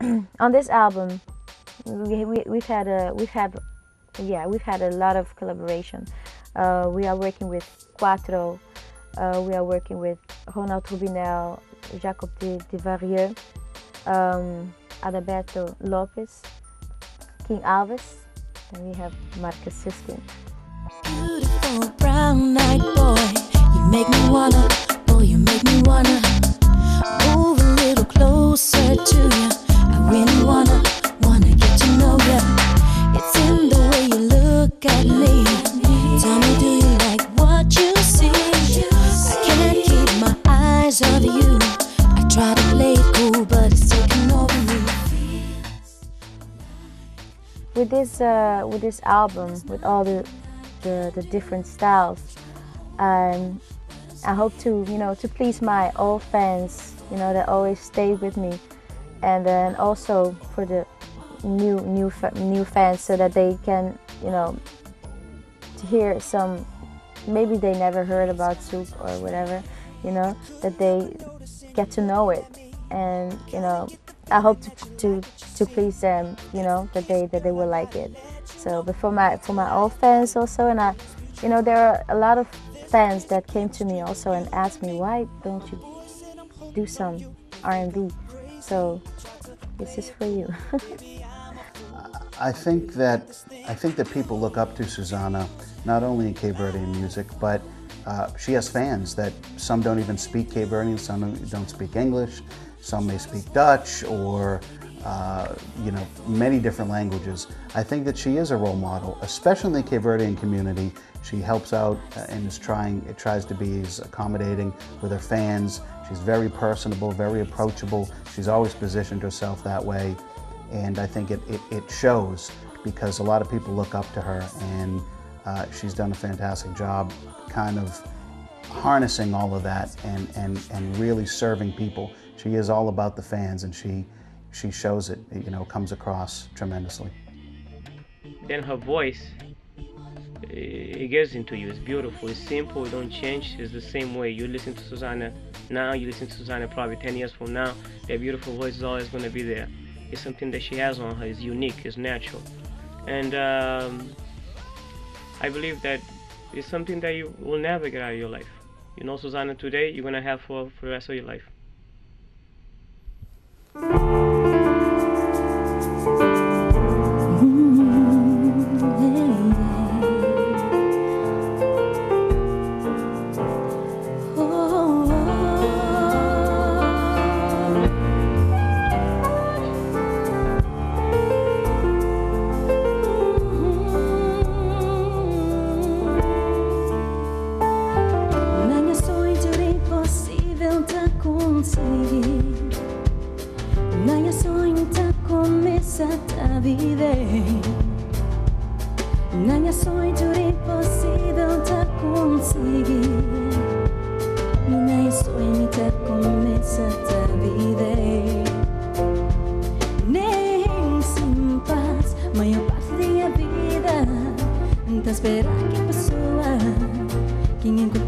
on this album, we, we, we've had a we've had yeah we've had a lot of collaboration. Uh, we are working with Quatro. Uh, we are working with Ronald Rubinel, Jacob de, de Varieux, um, Adalberto Lopes, King Alves, and we have Marcus Siskin. Beautiful brown eyed boy, you make me wanna, boy, you make me wanna move a little closer to you. Look at me. Tell me, do you like what you see? I can't keep my eyes off you. I try to play it cool, but it's taking over me. with this uh, with this album with all the the, the different styles um, I hope to you know to please my old fans you know that always stay with me and then also for the new new new fans so that they can you know to hear some maybe they never heard about zouk or whatever you know that they get to know it. And you know i hope to to, to please them you know that they that they will like it. So but for my for my old fans also and i you know there are a lot of fans that came to me also and asked me why don't you do some r&b so this is for you I think that I think that people look up to Suzanna not only in Cape Verdean music, but uh, she has fans that some don't even speak Cape Verdean, some don't speak English, some may speak Dutch or uh, you know many different languages. I think that she is a role model, especially in the Cape Verdean community. She helps out uh, and is trying it tries to be as accommodating with her fans. She's very personable, very approachable. She's always positioned herself that way and I think it, it, it shows because a lot of people look up to her and uh, she's done a fantastic job kind of harnessing all of that and, and, and really serving people. She is all about the fans and she, she shows it, you know, comes across tremendously. then her voice it gets into you it's beautiful it's simple it don't change it's the same way you listen to Suzanna now you listen to Suzanna probably 10 years from now that beautiful voice is always going to be there it's something that she has on her it's unique it's natural. And um, i believe that it's something that you will never get out of your life. You know Suzanna today you're to have for, for the rest of your life 何そうにたこめさ旅で何そうにとりぽしどたこんすぎ何そうにたこめさ旅で Nem sem paz, maior parte da minha vida, então da esperar que a pessoa que encontrou